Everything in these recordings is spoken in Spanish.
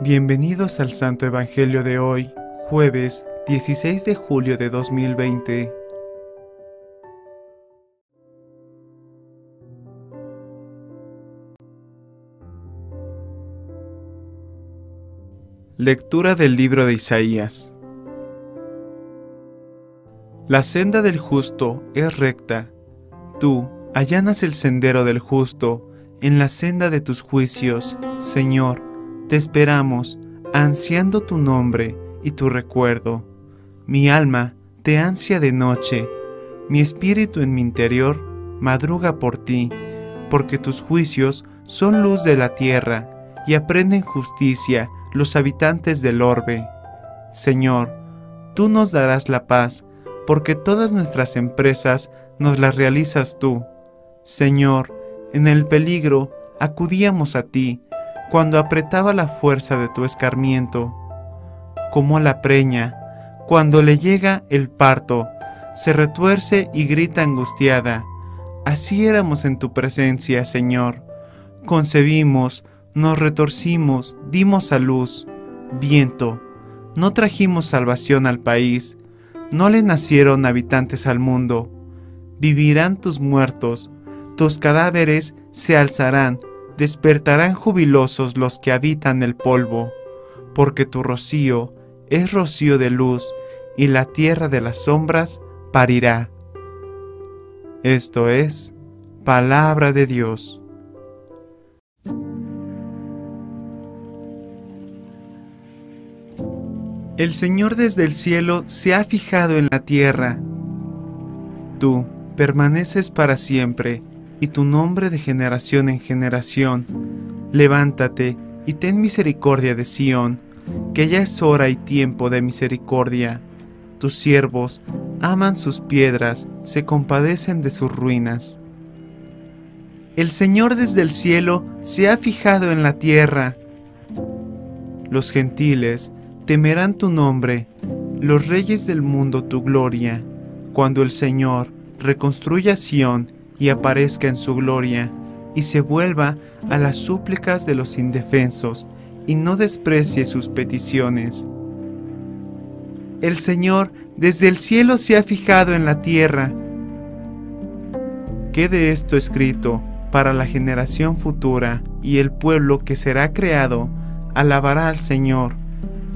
Bienvenidos al Santo Evangelio de hoy, jueves 16 de julio de 2020. Lectura del libro de Isaías. La senda del justo es recta. Tú allanas el sendero del justo en la senda de tus juicios, Señor. Te esperamos, ansiando tu nombre y tu recuerdo. Mi alma te ansia de noche, mi espíritu en mi interior madruga por ti, porque tus juicios son luz de la tierra y aprenden justicia los habitantes del orbe. Señor, tú nos darás la paz, porque todas nuestras empresas nos las realizas tú. Señor, en el peligro acudíamos a ti, cuando apretaba la fuerza de tu escarmiento. Como la preña, cuando le llega el parto, se retuerce y grita angustiada. Así éramos en tu presencia, Señor. Concebimos, nos retorcimos, dimos a luz, viento. No trajimos salvación al país, no le nacieron habitantes al mundo. Vivirán tus muertos, tus cadáveres se alzarán, despertarán jubilosos los que habitan el polvo, porque tu rocío es rocío de luz, y la tierra de las sombras parirá. Esto es palabra de Dios. El Señor desde el cielo se ha fijado en la tierra. Tú permaneces para siempre, y tu nombre de generación en generación. Levántate y ten misericordia de Sión, que ya es hora y tiempo de misericordia. Tus siervos aman sus piedras, se compadecen de sus ruinas. El Señor desde el cielo se ha fijado en la tierra. Los gentiles temerán tu nombre, los reyes del mundo tu gloria, cuando el Señor reconstruya Sión y aparezca en su gloria, y se vuelva a las súplicas de los indefensos, y no desprecie sus peticiones. El Señor desde el cielo se ha fijado en la tierra. Quede esto escrito para la generación futura, y el pueblo que será creado alabará al Señor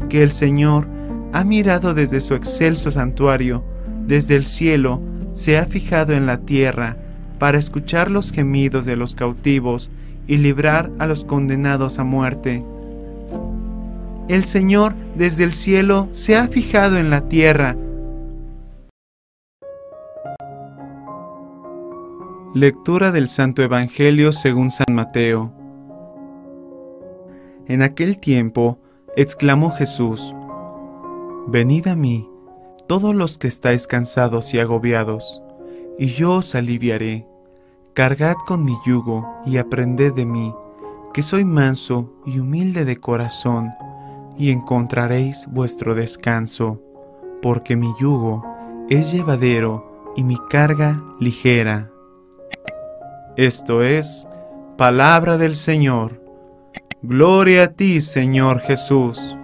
que el Señor ha mirado desde su excelso santuario, desde el cielo, se ha fijado en la tierra, para escuchar los gemidos de los cautivos y librar a los condenados a muerte. El Señor desde el cielo se ha fijado en la tierra. Lectura del Santo Evangelio según San Mateo. En aquel tiempo, exclamó Jesús, Venid a mí, todos los que estáis cansados y agobiados, y yo os aliviaré. Cargad con mi yugo y aprended de mí, que soy manso y humilde de corazón, y encontraréis vuestro descanso, porque mi yugo es llevadero y mi carga ligera. Esto es palabra del Señor. Gloria a ti, Señor Jesús.